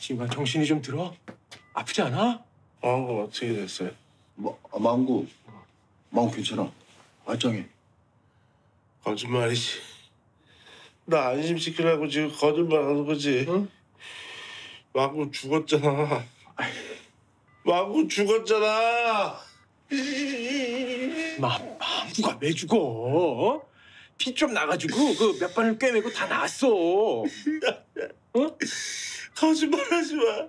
지금 정신이 좀 들어? 아프지 않아? 망고 어떻게 됐어요? 마, 아, 망구 망구 괜찮아 말짱해 거짓말이지. 나 안심시키려고 지금 거짓말 하는 거지. 응? 망고 죽었잖아. 망고 죽었잖아. 마, 망구가 왜 죽어? 피 좀 나가지고 그 몇 번을 꿰매고 다 나았어. 어? 거짓말하지 마.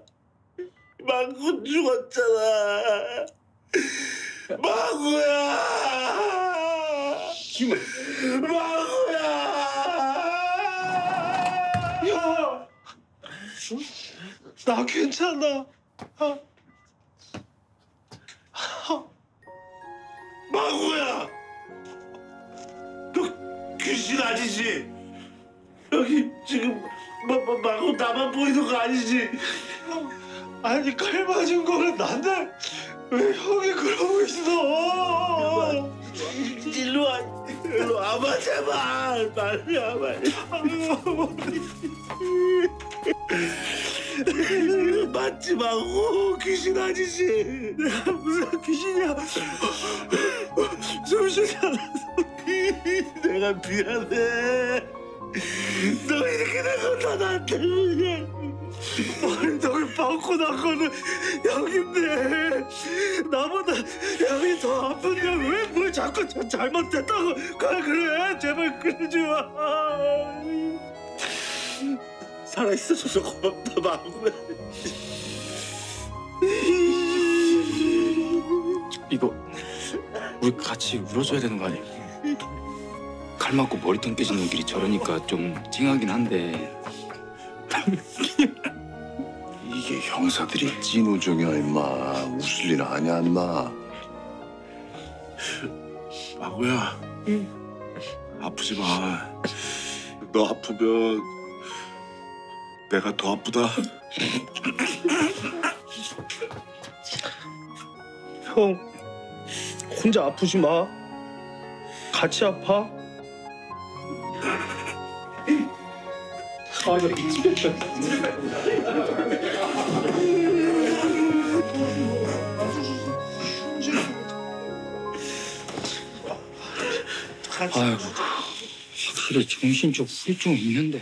망고 죽었잖아. 망고야. 지금 망고야. 야, 나 괜찮아. 망고야. 너 귀신 아니지? 여기 지금 마, 마, 망고 나만 보이는 거 아니지? 아니 칼 맞은 거는 난데 왜 형이 그러고 있어? 일로 와. 일로 와봐 제발. 빨리 와봐. 맞지 마고 귀신 아니지? 내가 무슨 귀신이야? 숨 쉬지 않아. 내가 미안해. 너 이렇게 된건 다 나 때문이야. 아니 너를 받고 난 거는 형인데 나보다 형이 더 아픈데 왜뭘 자꾸 저 잘못됐다고 그래 그래 제발 그러지 마. 살아 있어줘서 고맙다 마음에. 이거 우리 같이 울어줘야 되는 거 아니야? 칼 맞고 머리통 깨지는 길이 저러니까 좀 찡하긴 한데 이게 형사들이 찐우정이야 임마 웃을 일 아니야 임마 마구야. 아프지 마. 너 아프면 내가 더 아프다. 형 혼자 아프지 마. 같이 아파. 아 여기 미치겠다. 아이고 확실히 정신적 후유증 있는데